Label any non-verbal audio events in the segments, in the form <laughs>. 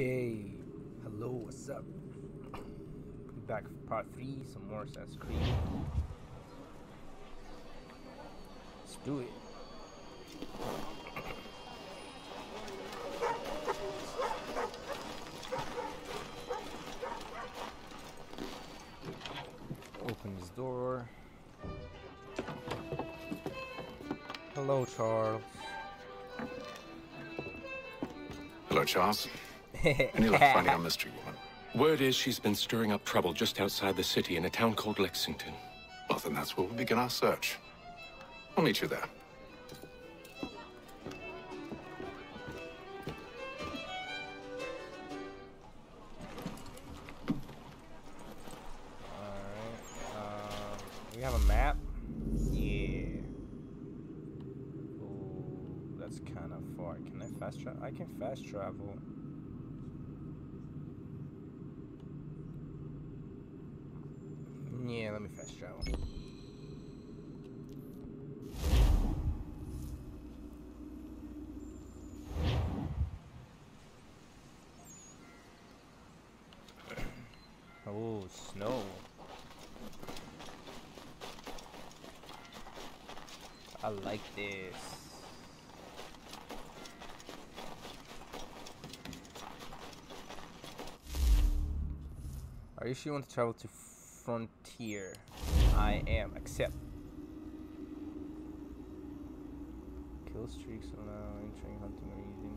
Okay, hello, what's up? Back for part three, some more Assassin's Creed. Let's do it. Open this door. Hello, Charles. Hello, Charles. Any luck finding our mystery woman? Word is she's been stirring up trouble just outside the city in a town called Lexington. Well, then that's where we'll begin our search. I'll meet you there. Sure you want to travel to Frontier? I am. Accept. Kill streaks allow entering hunting or eating.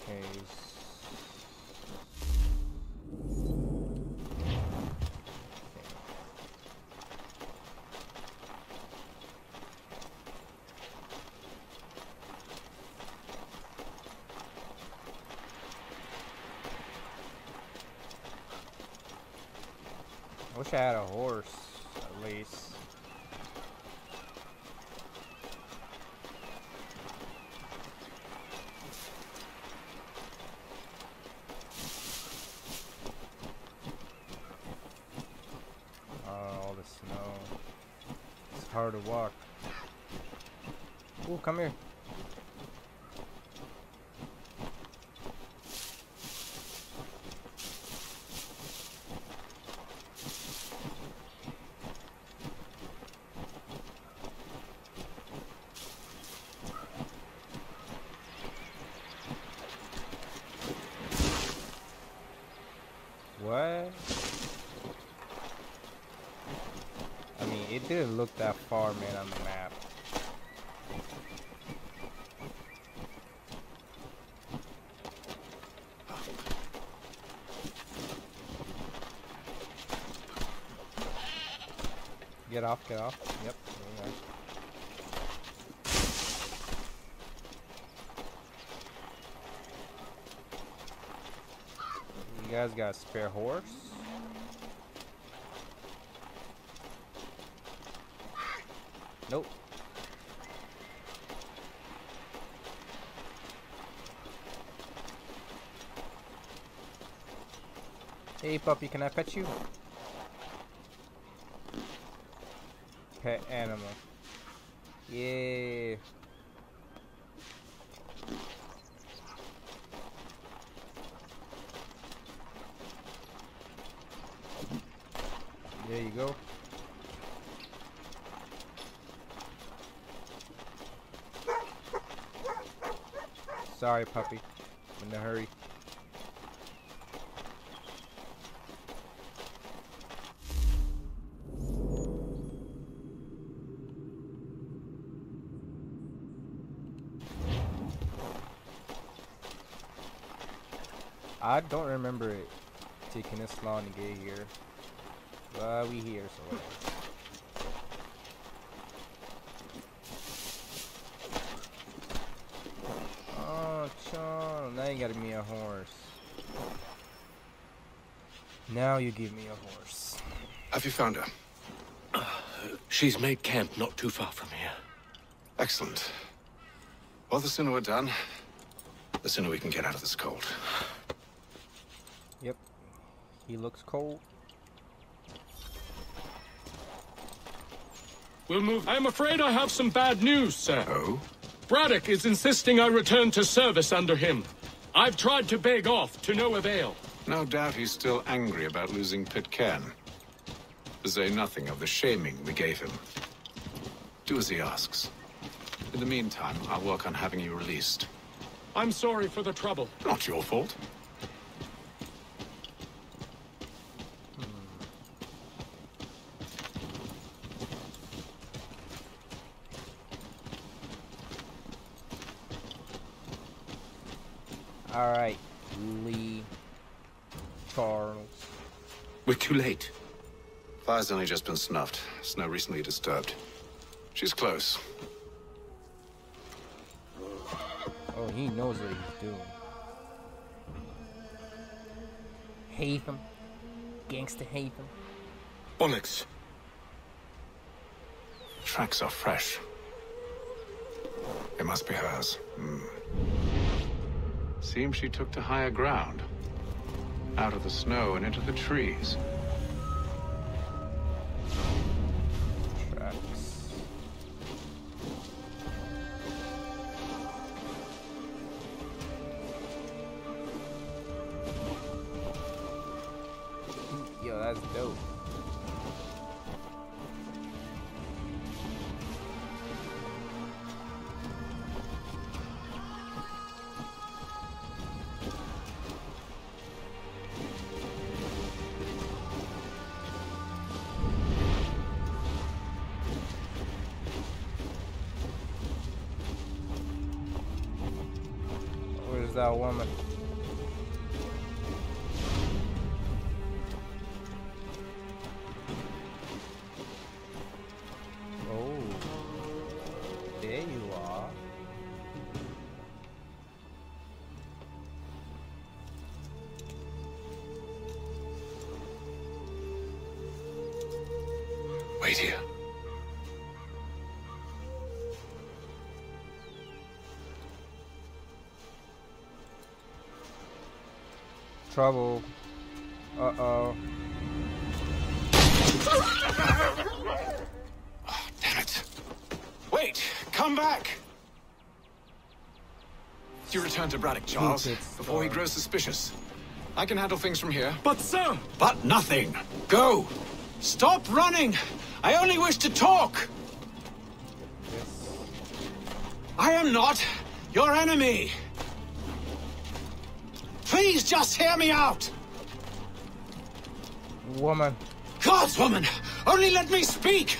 Okay. s- I wish I had a horse, at least. Oh, all the snow. It's hard to walk. Ooh, come here. What? I mean, it didn't look that far, man, on the map. Get off, get off. Yep, you. Guys got a spare horse? Nope. Hey puppy, can I pet you? Pet animal. Yeah. There you go. Sorry, puppy. In a hurry. I don't remember it taking long to get here. Well, we here, so whatever. Oh, Sean, now you gotta me a horse. Now you give me a horse. Have you found her? She's made camp not too far from here. Excellent. Well, the sooner we're done, the sooner we can get out of this cold. Yep. He looks cold. We'll move. I'm afraid I have some bad news, sir. Oh? Braddock is insisting I return to service under him. I've tried to beg off, to no avail. No doubt he's still angry about losing Pitcairn. To say nothing of the shaming we gave him. Do as he asks. In the meantime, I'll work on having you released. I'm sorry for the trouble. Not your fault. Alright, Lee Charles. We're too late. Fire's only just been snuffed. Snow recently disturbed. She's close. Oh, he knows what he's doing. Hate Haytham. Gangsta Haytham. Bollocks. Tracks are fresh. It must be hers. Hmm. Seems she took to higher ground. Out of the snow and into the trees. Where's Trouble. Uh oh. Damn it. Wait! Come back! You return to Braddock, Charles, before he grows suspicious. I can handle things from here. But, sir! But nothing! Go! Stop running! I only wish to talk! Yes. I am not your enemy! Please just hear me out! Woman. God's woman! Only let me speak!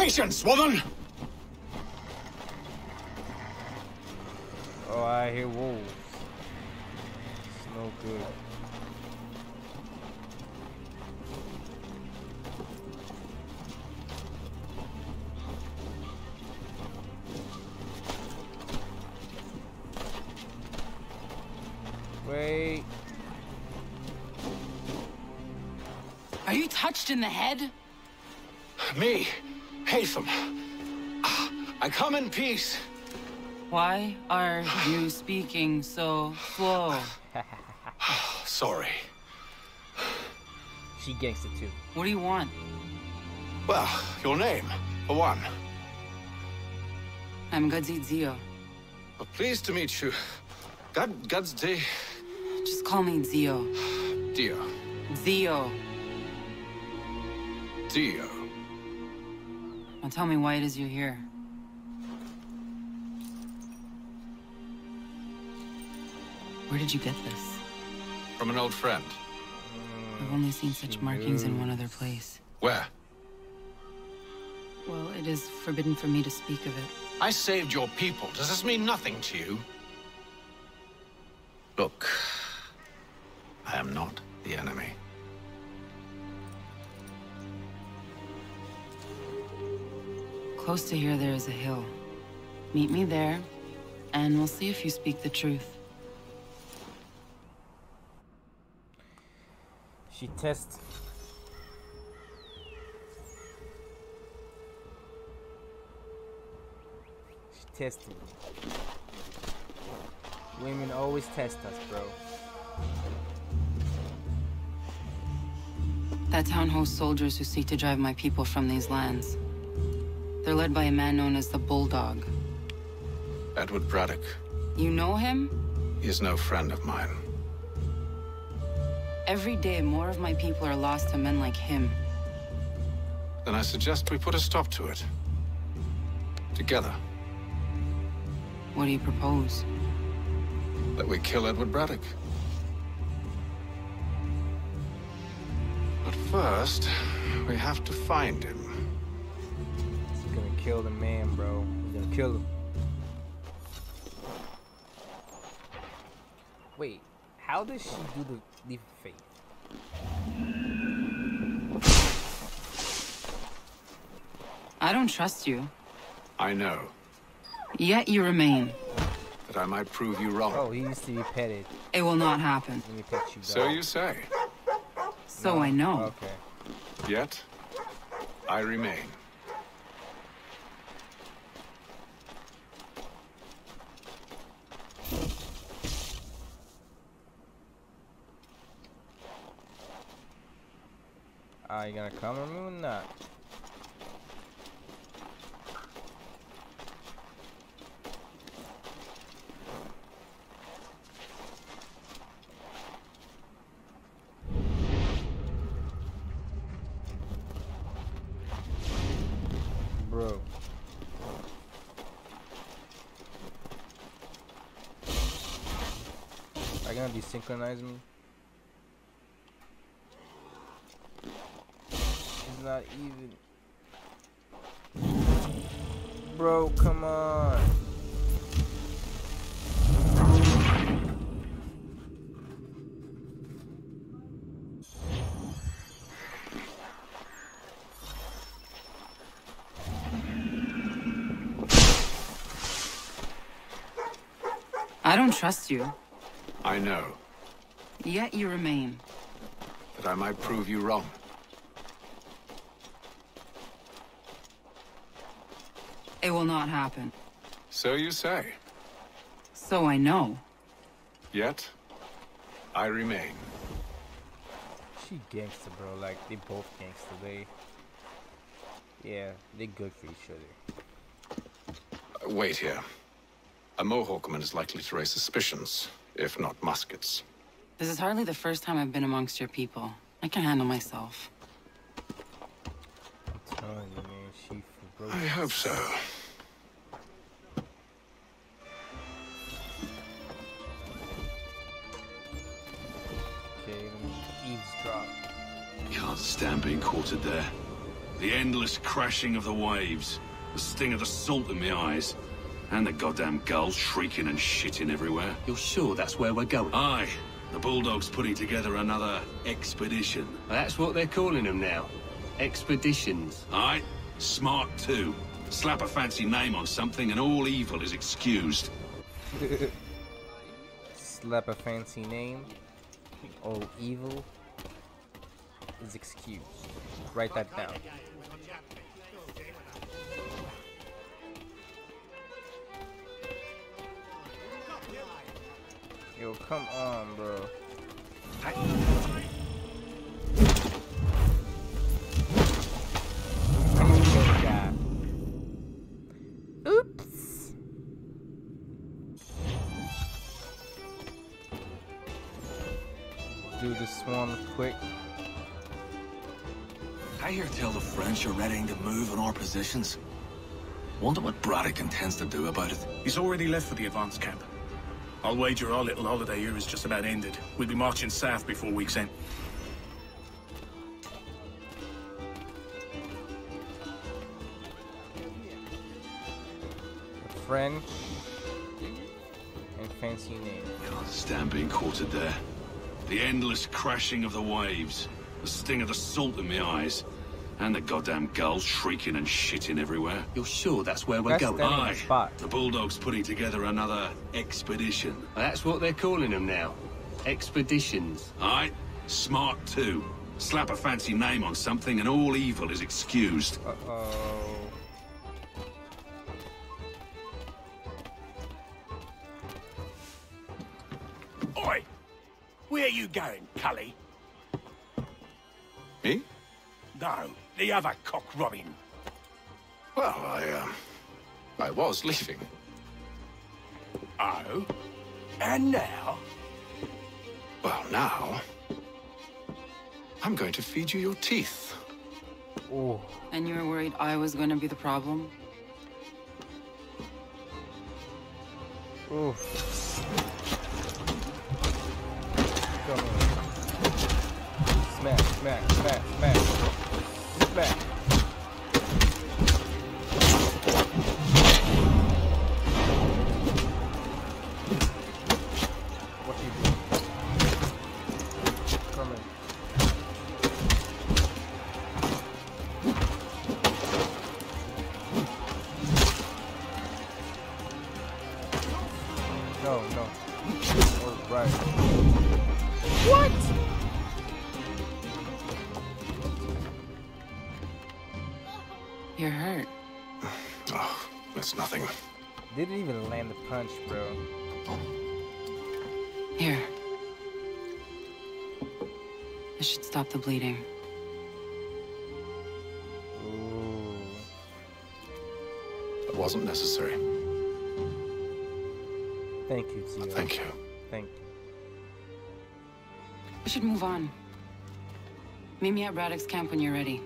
Patience, woman! Oh, I hear wolves. It's no good. Wait. Are you touched in the head? Me, Haytham. Ah, I come in peace. Why are you speaking so slow? <sighs> Sorry. She gangster too. What do you want? Well, your name, for one. I'm Godzi Zio. Well, pleased to meet you. God, God's day, Just call me Ziio. Dio. Zio. Dio. Now tell me why it is you're here. Where did you get this? From an old friend. I've only seen such markings in one other place. Where? Well, it is forbidden for me to speak of it. I saved your people. Does this mean nothing to you? Look, I am not the enemy. Close to here, there is a hill. Meet me there, and we'll see if you speak the truth. She tests. She tested me. Women always test us, bro. That town hosts soldiers who seek to drive my people from these lands. They're led by a man known as the Bulldog. Edward Braddock. You know him? He is no friend of mine. Every day, more of my people are lost to men like him. Then I suggest we put a stop to it. Together. What do you propose? That we kill Edward Braddock. But first, we have to find him. He's gonna kill the man, bro. He's gonna kill him. Wait, how does she do the leap of faith? I don't trust you. I know Yet you remain. that I might prove you wrong. Oh, he used to be petted. It will not happen. Let me pet you, dog. So you say. So I know. Okay. Yet, I remain. Are you gonna come me or not? Bro. Are you gonna desynchronize me? It's not even. Bro, come on. I don't trust you. I know Yet you remain. that I might prove you wrong. It will not happen. So you say. So I know. Yet, I remain. She gangster, bro. Like they both gangster. They, yeah, they good for each other. Uh, Wait here. A Mohawkman is likely to raise suspicions, if not muskets. This is hardly the first time I've been amongst your people. I can handle myself. I'm telling you, man. She I hope so. Can't being quartered there. The endless crashing of the waves, the sting of the salt in my eyes, and the goddamn gulls shrieking and shitting everywhere. You're sure that's where we're going? Aye, the Bulldog's putting together another expedition. That's what they're calling them now. Expeditions. Aye, smart too. Slap a fancy name on something and all evil is excused. <laughs> Slap a fancy name. All evil is excused. Write that down. Yo, come on, bro. I. Do this one quick. I hear tell the French are readying to move on our positions. Wonder what Braddock intends to do about it. He's already left for the advance camp. I'll wager our little holiday here is just about ended. We'll be marching south before week's end. French and fancy name. Can't stand being quartered there. The endless crashing of the waves, the sting of the salt in my eyes, and the goddamn gulls shrieking and shitting everywhere. You're sure that's where we're That's going? standing Aye, spot. the Bulldog's putting together another expedition. That's what they're calling them now. Expeditions. Aye, smart too. Slap a fancy name on something and all evil is excused. Uh-oh. Oi! Where are you going, Cully? Me? No, the other cock Robin. Well, I, um... I was leaving. Oh? And now? Well, now... I'm going to feed you your teeth. Oh, And you were worried I was gonna be the problem? oof. Come on. Smack, smack, smack, smack. Smack. Didn't even land the punch, bro. Here. This should stop the bleeding. Ooh. It wasn't necessary. Thank you, Tio. Thank you. Thank you. We should move on. Meet me at Braddock's camp when you're ready.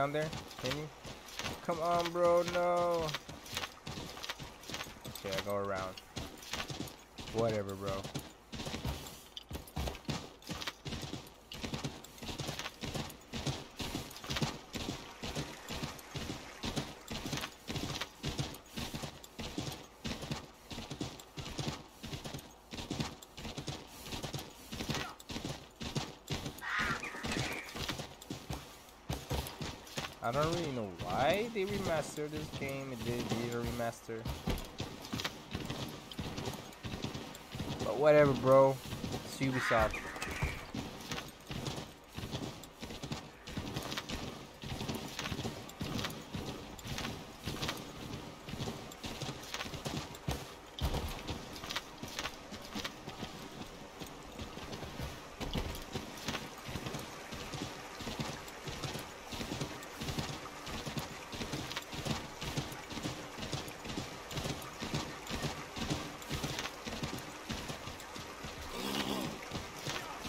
Down there? Can you? Come on, bro. No. Okay, I go around. Whatever, bro. I don't really know why they remastered this game. It did need a remaster. But whatever, bro. It's Ubisoft.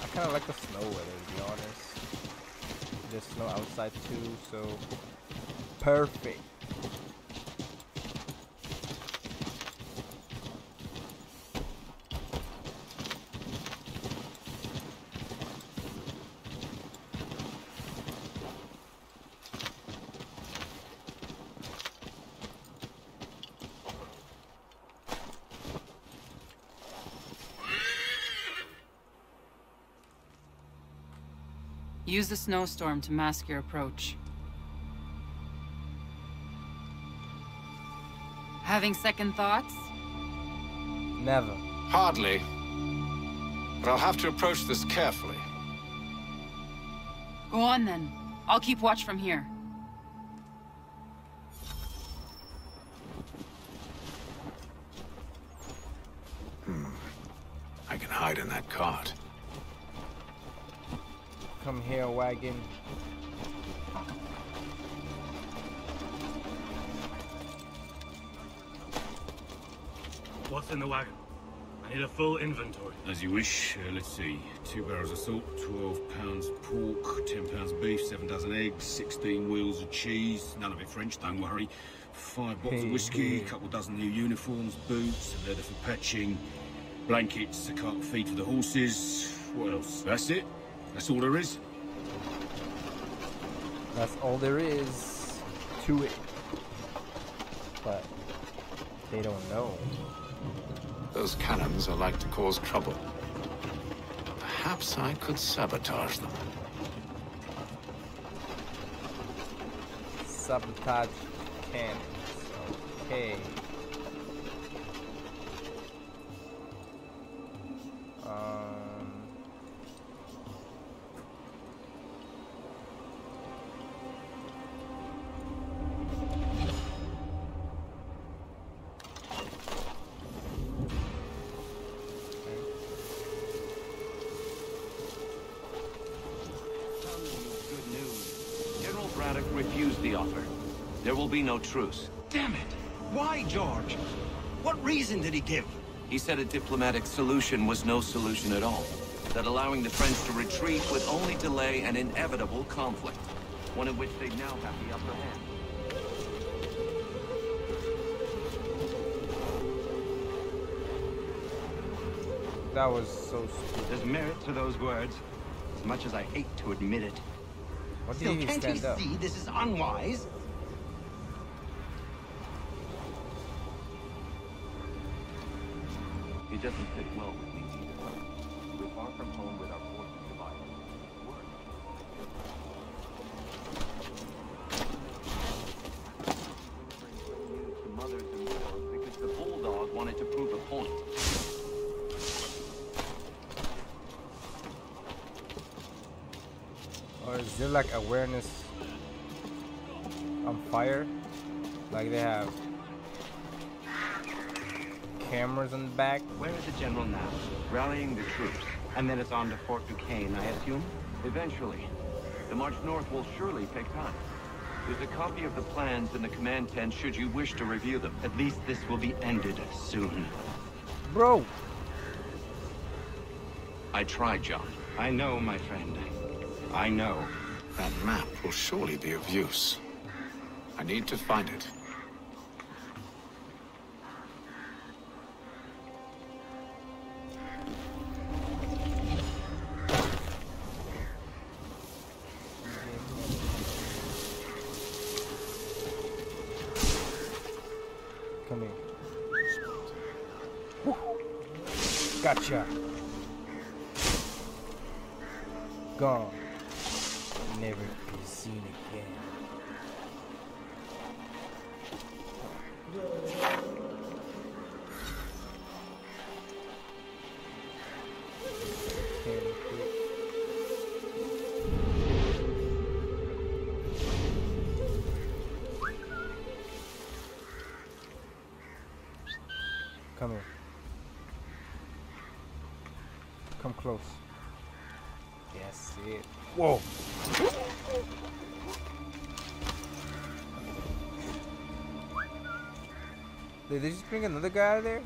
I kind of like the snow weather, to be honest. There's snow outside too, so perfect. Use the snowstorm to mask your approach. Having second thoughts? Never. Hardly. But I'll have to approach this carefully. Go on then. I'll keep watch from here. Here, wagon. What's in the wagon? I need a full inventory. As you wish. Uh, let's see. Two barrels of salt, 12 pounds pork, 10 pounds beef, 7 dozen eggs, 16 wheels of cheese. None of it French, don't worry. Five bottles of whiskey, a couple dozen new uniforms, boots, leather for patching, blankets, a cart of feed for the horses. What else? That's it. That's all there is. That's all there is to it. But they don't know. Those cannons are like to cause trouble. Perhaps I could sabotage them. Sabotage cannons. Okay. Will be no truce. Damn it! Why, George? What reason did he give? He said a diplomatic solution was no solution at all. That allowing the French to retreat would only delay an inevitable conflict. One in which they now have the upper hand. That was so stupid. There's merit to those words, as much as I hate to admit it. What Still, can't you up? see this is unwise? He doesn't fit well with me either. We're far from home with our forces divided. Work. Mothers and because the bulldog wanted to prove a point. Or is there like awareness cameras in the back? Where is the general now? Rallying the troops. And then it's on to Fort Duquesne, I assume? Eventually. The march north will surely take time. There's a copy of the plans in the command tent should you wish to review them. At least this will be ended soon. Bro! I tried, John. I know, my friend. I know. That map will surely be of use. I need to find it. Did they just bring another guy out of there?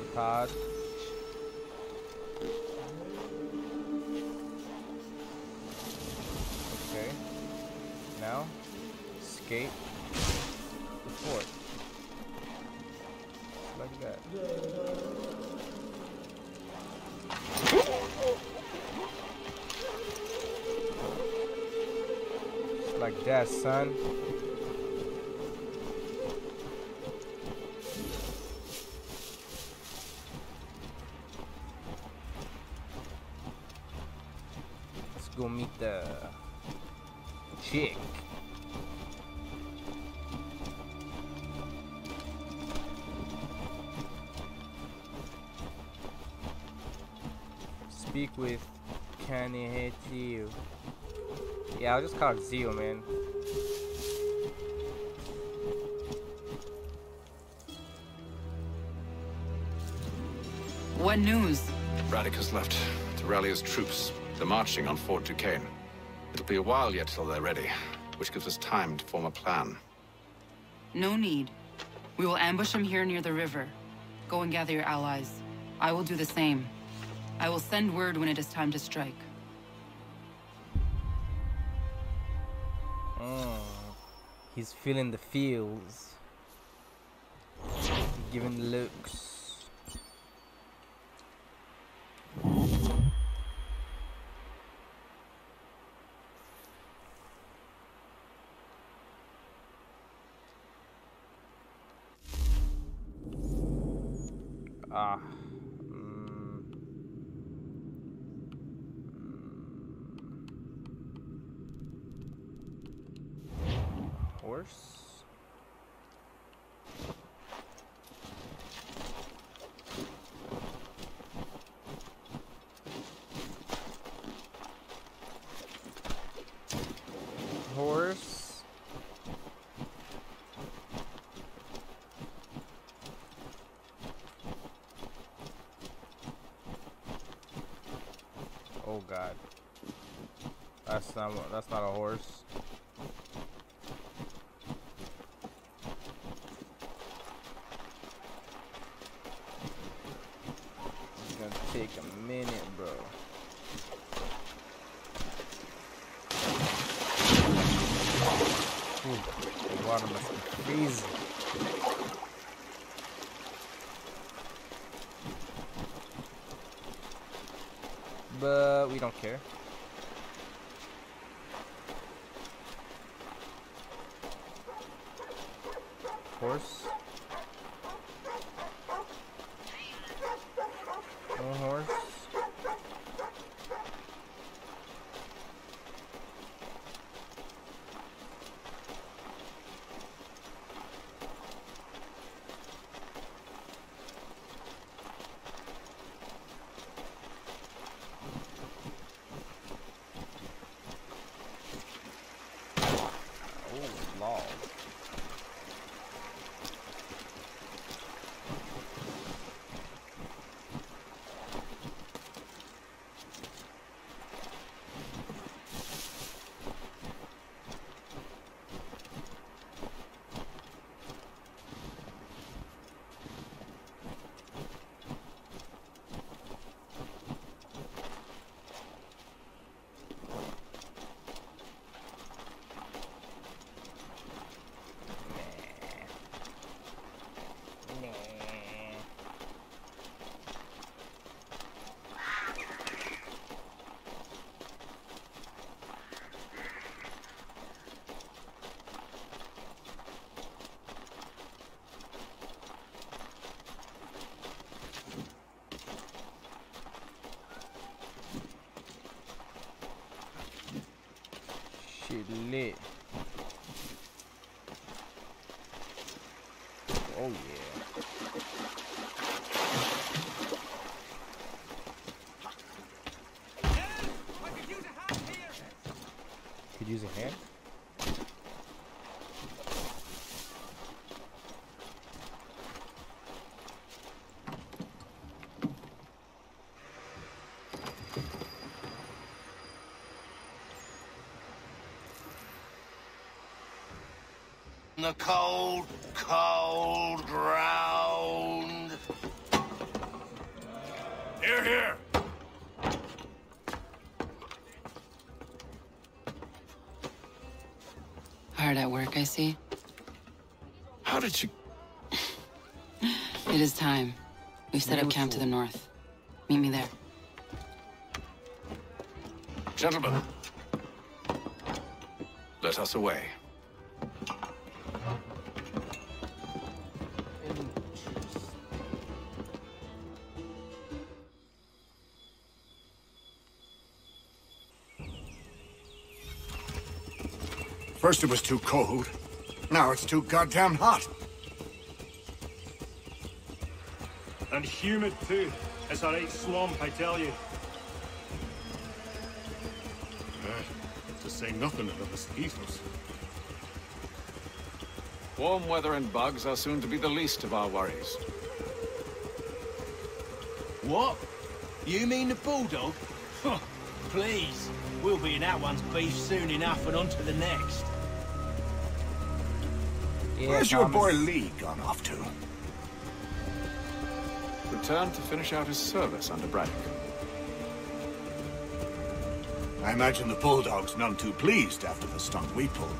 Sabotage. Okay. Now, escape the fort. Like that. Like that, son. Go meet the chick. Speak with Kaniehtí:io. Yeah, I'll just call it Ziio, man. What news? Braddock has left to rally his troops. They're marching on Fort Duquesne. It'll be a while yet till they're ready, which gives us time to form a plan. No need. We will ambush them here near the river. Go and gather your allies. I will do the same. I will send word when it is time to strike. Mm. He's feeling the feels. Giving looks. Ah. mm. Horse. Horse. Oh god. That's not that's not a horse. Shit lit. Oh yeah. Could use a hand. The cold, cold ground. Here, here. Hard at work, I see. How did you... <laughs> It is time. We've set up camp to the north. Meet me there. Gentlemen. Let us away. First it was too cold. Now it's too goddamn hot. And humid too. It's a right swamp, I tell you. Uh, to say nothing of the mosquitoes. Warm weather and bugs are soon to be the least of our worries. What? You mean the bulldog? Huh, Please. We'll be in that one's beef soon enough and on to the next. Where's your boy Lee gone off to? Returned to finish out his service under Braddock. I imagine the Bulldog's none too pleased after the stunt we pulled.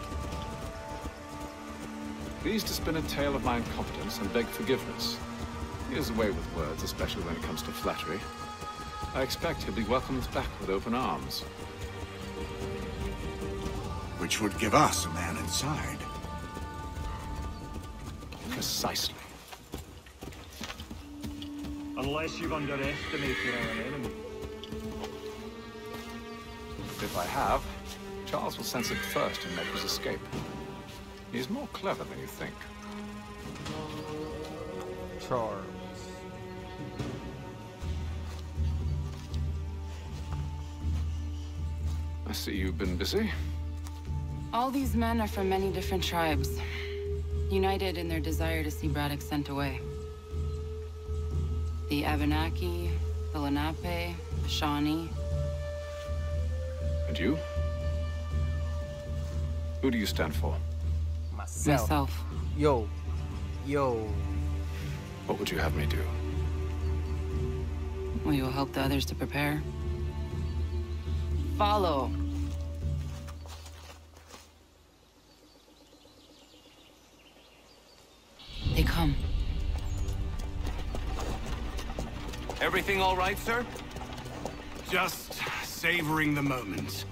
Pleased to spin a tale of my incompetence and beg forgiveness. He has a way with words, especially when it comes to flattery. I expect he'll be welcomed back with open arms. Which would give us a man inside. Precisely. Unless you've underestimated our enemy. If I have, Charles will sense it first and make his escape. He's more clever than you think. Charles. I see you've been busy. All these men are from many different tribes, united in their desire to see Braddock sent away. The Abenaki, the Lenape, the Shawnee. And you? Who do you stand for? Myself. Myself. Yo. Yo. What would you have me do? We will help the others to prepare. Follow. Everything all right, sir? Just savoring the moment.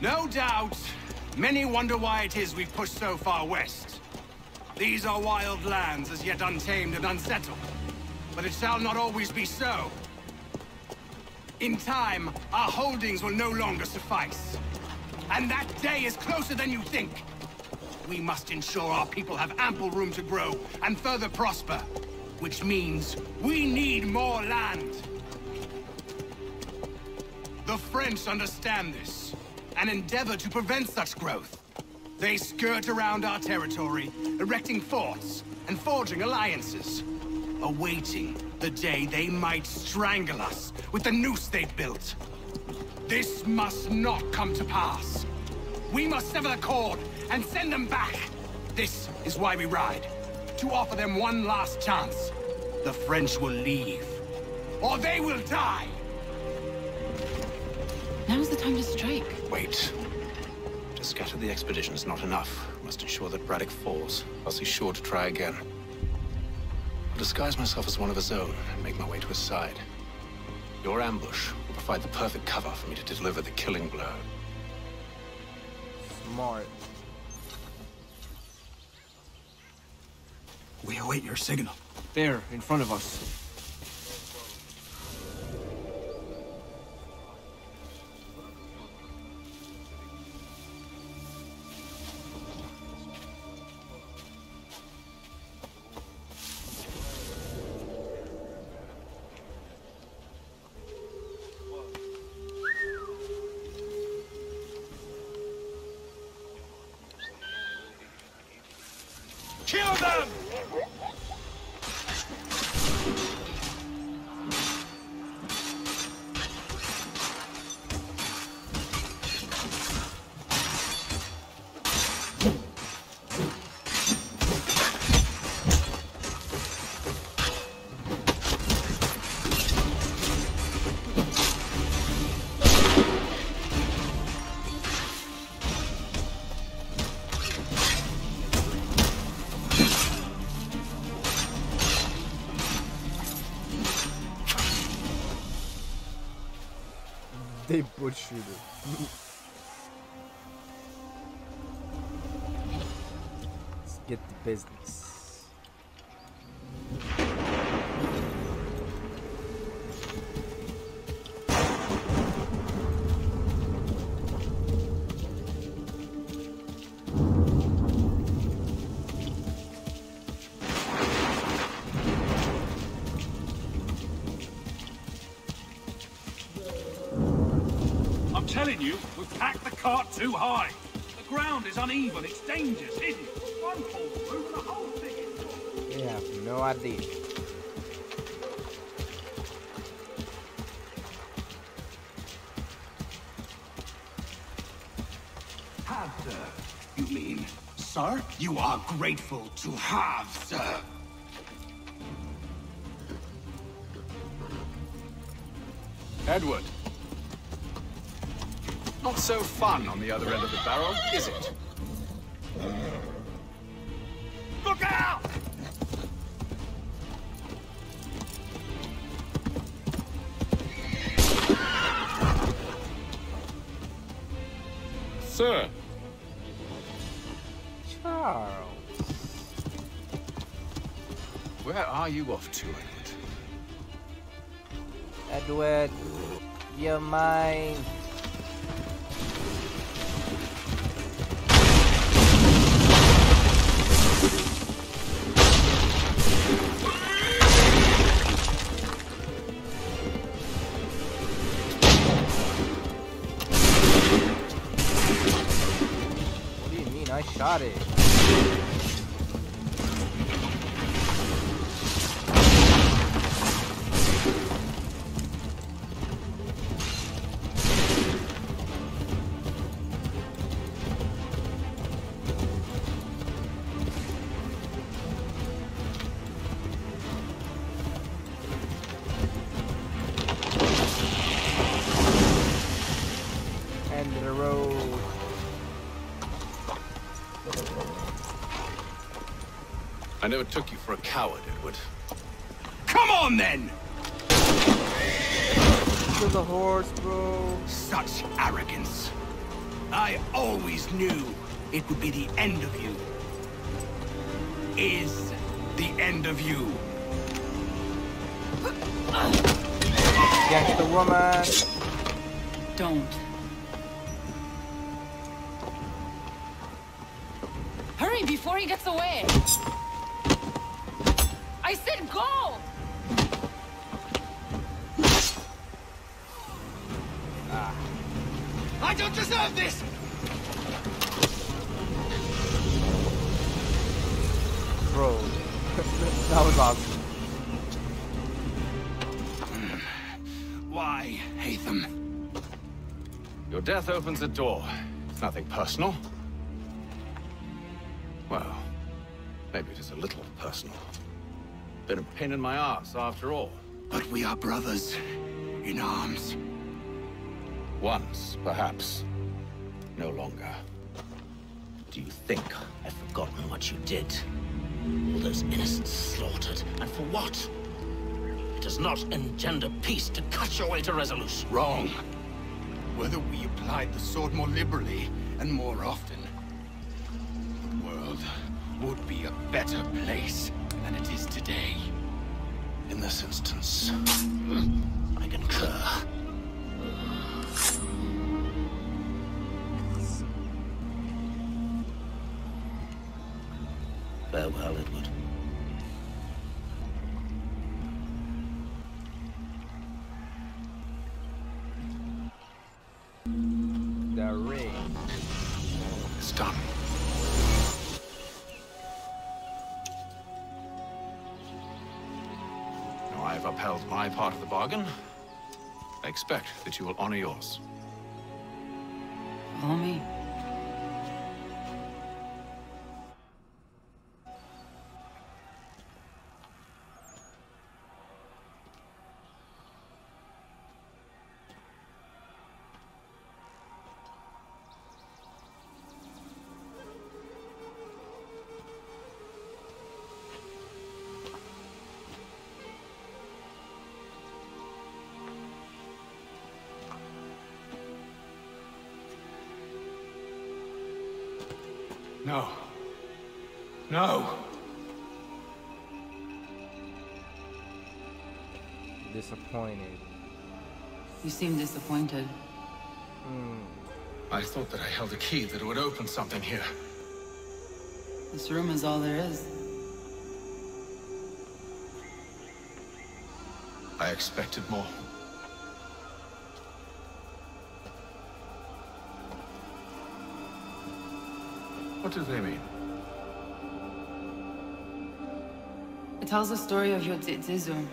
No doubt, many wonder why it is we've pushed so far west. These are wild lands as yet untamed and unsettled. But it shall not always be so. In time, our holdings will no longer suffice. And that day is closer than you think. We must ensure our people have ample room to grow and further prosper. Which means we need more land. The French understand this, and endeavor to prevent such growth. They skirt around our territory, erecting forts and forging alliances, awaiting the day they might strangle us with the noose they've built. This must not come to pass. We must sever the cord and send them back. This is why we ride. To offer them one last chance. The French will leave. Or they will die! Now's the time to strike. Wait. To scatter the expedition is not enough. We must ensure that Braddock falls, else he's sure to try again. I'll disguise myself as one of his own and make my way to his side. Your ambush will provide the perfect cover for me to deliver the killing blow. Smart. We await your signal. There, in front of us. They <laughs> no idea. Have, sir. You mean, sir? You are grateful to have, sir. Edward. Not so fun on the other end of the barrel, is it? You off to, Edward? Edward, you're mine. I never took you for a coward, Edward. Come on, then! To the horse, bro. Such arrogance. I always knew it would be the end of you. Is the end of you. Gangsta woman. Don't. Hurry before he gets away! I said go! I don't deserve this! Bro. <laughs> that was awesome. Why, Haytham? Your death opens a door. It's nothing personal. Pain in my ass, after all. But we are brothers in arms. Once, perhaps. No longer. Do you think I've forgotten what you did? All those innocents slaughtered, and for what? It does not engender peace to cut your way to resolution. Wrong. Whether we applied the sword more liberally and more often, the world would be a better place than it is today. This instance, I concur. Expect that you will honor yours. Follow me. Disappointed. You seem disappointed. Hmm. I thought that I held a key that would open something here. This room is all there is. I expected more. What do they mean? It tells the story of your Yotzitzizu,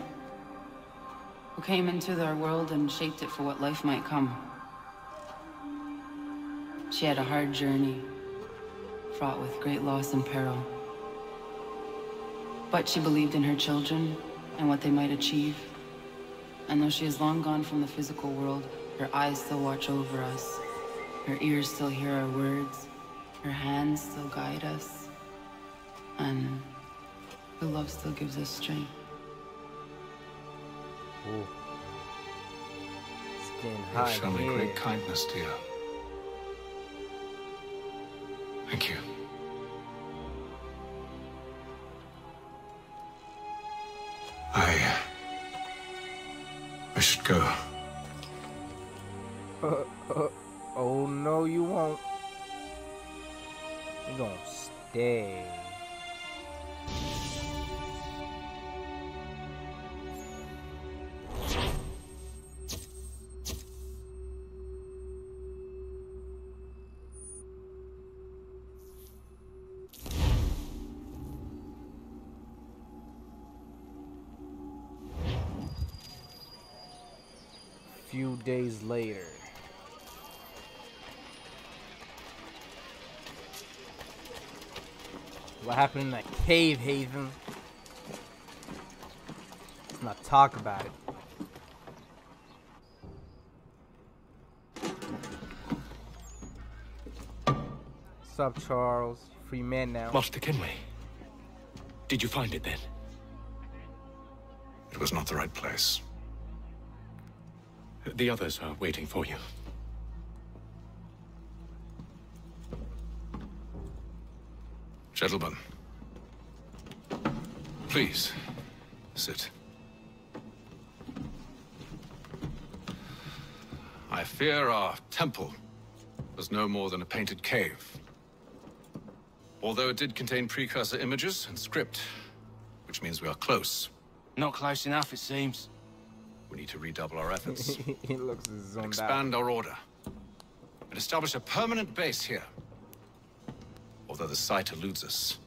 who came into their world and shaped it for what life might come. She had a hard journey, fraught with great loss and peril. But she believed in her children and what they might achieve. And though she is long gone from the physical world, her eyes still watch over us. Her ears still hear our words. Her hands still guide us. And her love still gives us strength. Ooh. It's getting You've hot in shown me here. great kindness, dear. Few days later. What happened in that cave, Haven? Let's not talk about it. What's up, Charles? Free man now. Master Kenway. Did you find it then? It was not the right place. The others are waiting for you. Gentlemen. Please, sit. I fear our temple was no more than a painted cave. Although it did contain precursor images and script, which means we are close. Not close enough, it seems. We need to redouble our efforts. <laughs> he looks zoned expand our order and establish a permanent base here. Although the site eludes us,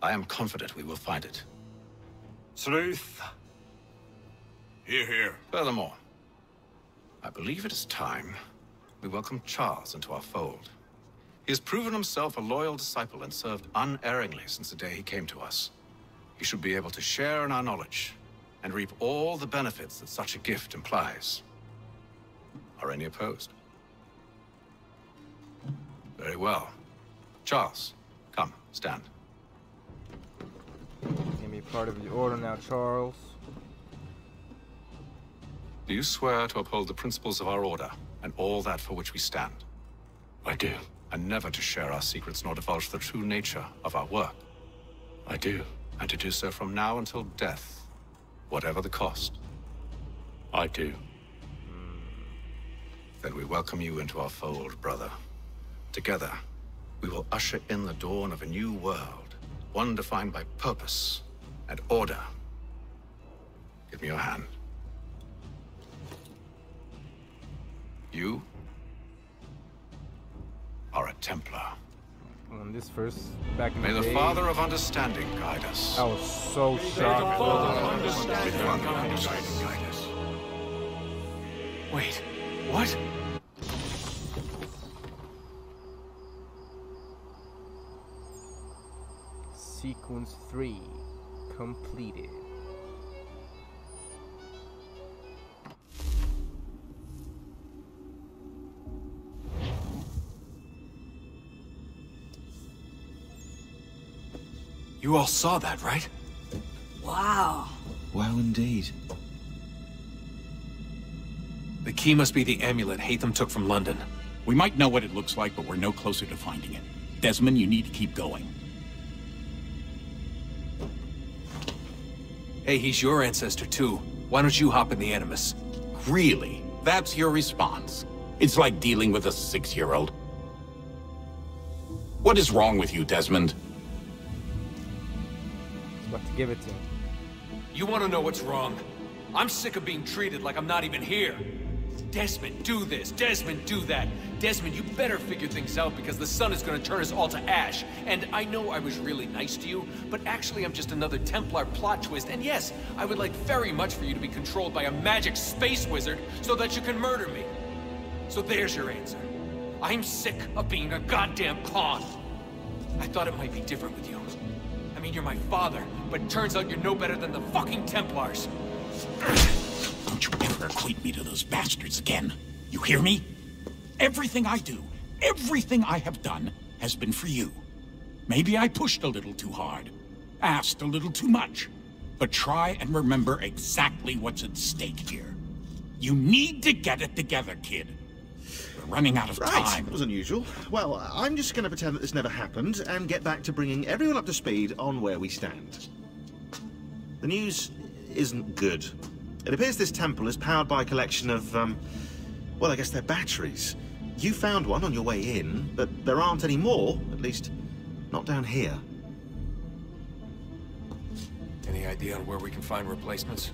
I am confident we will find it. Truth. Here, here. Furthermore, I believe it is time we welcome Charles into our fold. He has proven himself a loyal disciple and served unerringly since the day he came to us. He should be able to share in our knowledge and reap all the benefits that such a gift implies. Are any opposed? Very well. Charles, come, stand. Gonna be part of the order now, Charles. Do you swear to uphold the principles of our order and all that for which we stand? I do. And never to share our secrets nor divulge the true nature of our work? I do. And to do so from now until death, whatever the cost? I do. Hmm. Then we welcome you into our fold, brother. Together, we will usher in the dawn of a new world, one defined by purpose and order. Give me your hand. You are a Templar. On this first back in May the the day, Father of Understanding guide us. I was so shocked. Wait, what? Sequence 3 completed. You all saw that, right? Wow. Well, indeed. The key must be the amulet Haytham took from London. We might know what it looks like, but we're no closer to finding it. Desmond, you need to keep going. Hey, he's your ancestor too. Why don't you hop in the Animus? Really? That's your response? It's like dealing with a six-year-old. What is wrong with you, Desmond? Give it to him. You want to know what's wrong? I'm sick of being treated like I'm not even here. Desmond, do this. Desmond, do that. Desmond, you better figure things out because the sun is going to turn us all to ash. And I know I was really nice to you, but actually I'm just another Templar plot twist. And yes, I would like very much for you to be controlled by a magic space wizard so that you can murder me. So there's your answer. I'm sick of being a goddamn pawn. I thought it might be different with you. You're my father, but turns out you're no better than the fucking Templars. Don't you ever equate me to those bastards again. You hear me? Everything I do, everything I have done, has been for you. Maybe I pushed a little too hard, asked a little too much. But try and remember exactly what's at stake here. You need to get it together, kid. We're running out of right. time. That was unusual. Well, I'm just going to pretend that this never happened and get back to bringing everyone up to speed on where we stand. The news isn't good. It appears this temple is powered by a collection of, um, well, I guess they're batteries. You found one on your way in, but there aren't any more, at least not down here. Any idea on where we can find replacements?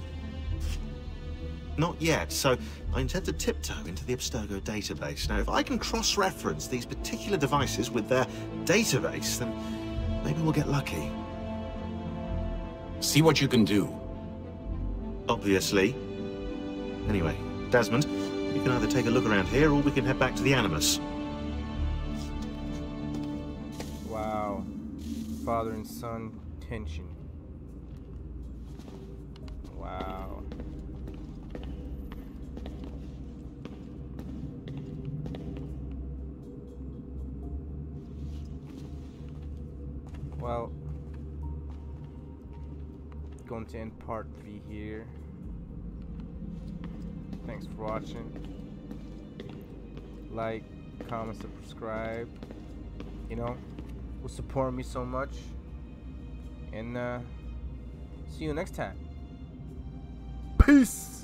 Not yet, so I intend to tiptoe into the Abstergo database. Now, if I can cross-reference these particular devices with their database, then maybe we'll get lucky. See what you can do. Obviously. Anyway, Desmond, you can either take a look around here or we can head back to the Animus. Wow. Father and son tension. Wow. Well, going to end part V here. Thanks for watching. Like, comment, subscribe. You know, will support me so much. And uh, see you next time. Peace.